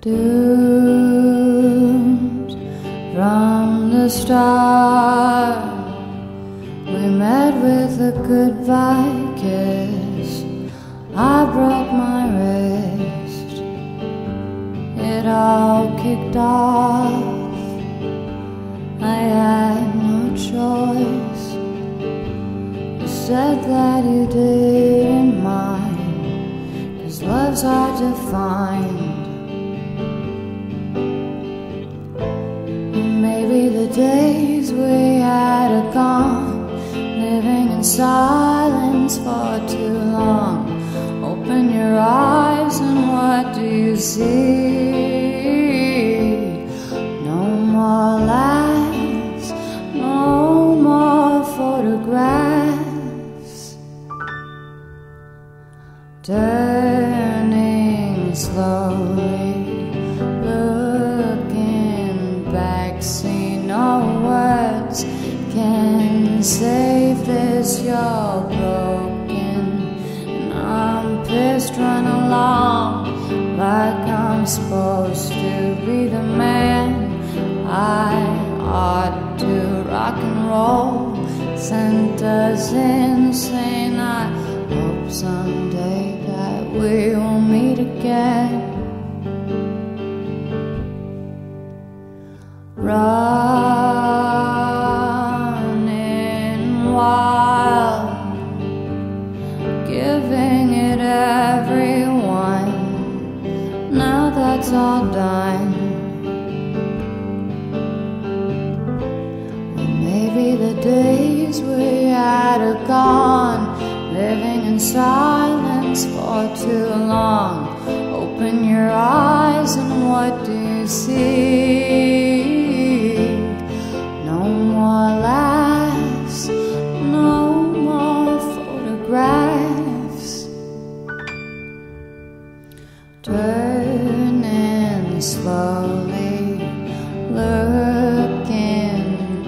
doomed from the start. We met with a goodbye kiss. I broke my wrist. It all kicked off. I had no choice. You said that you didn't mind. Cause love's hard to find. Days we had are gone, living in silence for too long. Open your eyes, and what do you see? No more laughs, no more photographs. Turning slowly, You're broken, and I'm pissed, run along like I'm supposed to be the man. I ought to rock and roll, sent us insane. I hope someday that we will meet again. Running wild, That's all done. Well, maybe the days we had are gone, living in silence for too long. Open your eyes, and what do you see? No more laughs, no more photographs. Slowly, looking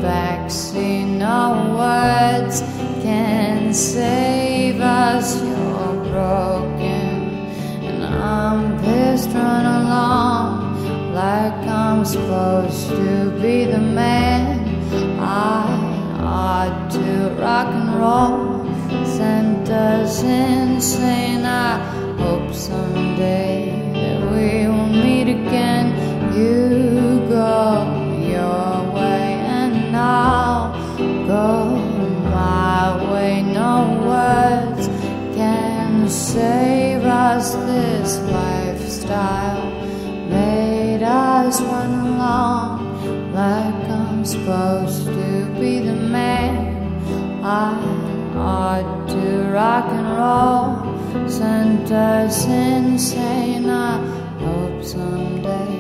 back, see no words can save us. You're broken, and I'm pissed, run along like I'm supposed to be the man. I ought to rock and roll, sent us insane. I hope someday that we will meet along like I'm supposed to be the man. I ought to rock and roll, sent us insane. I hope someday